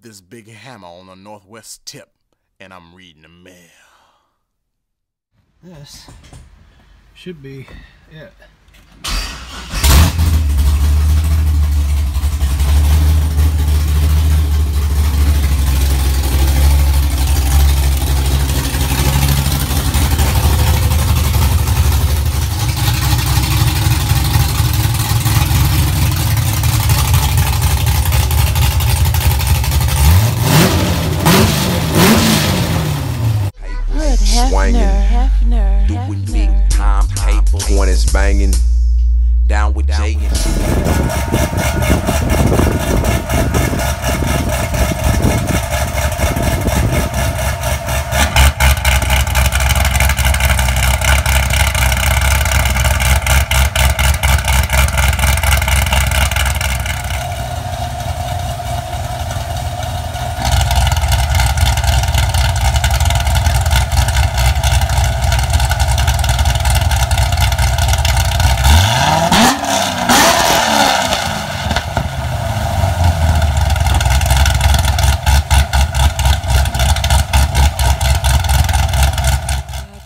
this big hammer on the northwest tip, and I'm reading the mail. This should be it. Swinging, Hefner, Hefner, doing Hefner. big time paper, twenties banging, down with Jay and I've